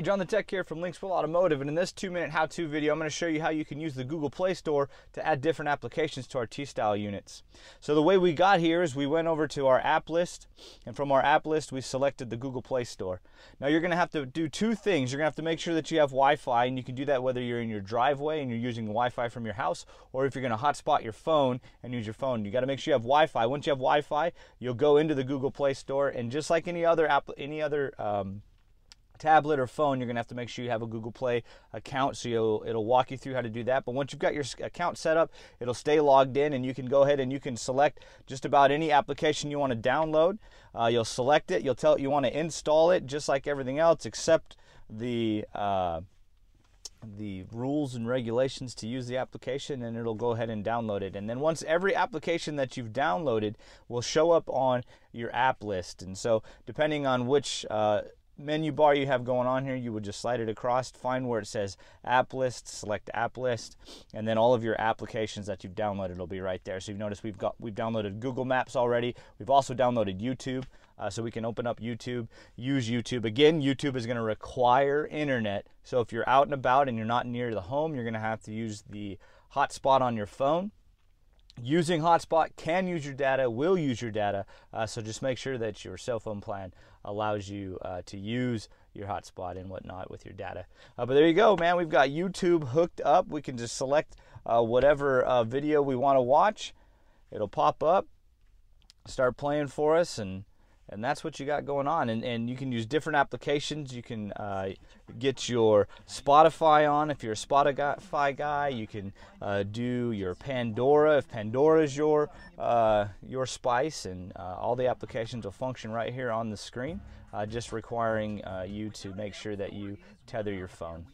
John the Tech here from LinksWell Automotive, and in this two-minute how-to video, I'm going to show you how you can use the Google Play Store to add different applications to our T-Style units. So the way we got here is we went over to our app list, and from our app list, we selected the Google Play Store. Now you're going to have to do two things. You're going to have to make sure that you have Wi-Fi, and you can do that whether you're in your driveway and you're using Wi-Fi from your house, or if you're going to hotspot your phone and use your phone. You got to make sure you have Wi-Fi. Once you have Wi-Fi, you'll go into the Google Play Store, and just like any other app, any other um, tablet or phone, you're going to have to make sure you have a Google Play account. So it'll walk you through how to do that. But once you've got your account set up, it'll stay logged in, and you can go ahead and you can select just about any application you want to download. Uh, you'll select it. You'll tell it you want to install it, just like everything else, except the uh, the rules and regulations to use the application and it'll go ahead and download it. And then once every application that you've downloaded will show up on your app list. And so depending on which uh, menu bar you have going on here, you would just slide it across, find where it says app list, select app list, and then all of your applications that you've downloaded will be right there. So you've noticed we've got we've downloaded Google Maps already. We've also downloaded YouTube, uh, so we can open up YouTube, use YouTube. Again, YouTube is going to require internet. So if you're out and about and you're not near the home, you're going to have to use the hotspot on your phone using hotspot can use your data will use your data uh, so just make sure that your cell phone plan allows you uh, to use your hotspot and whatnot with your data. Uh, but there you go man. We've got youtube hooked up. We can just select uh, whatever uh, video we want to watch. It'll pop up start playing for us and and that's what you got going on. And, and you can use different applications. You can uh, get your spotify on if you're a spotify guy. You can uh, do your pandora if pandora is your uh, your spice. And uh, all the applications will function right here on the screen uh, just requiring uh, you to make sure that you tether your phone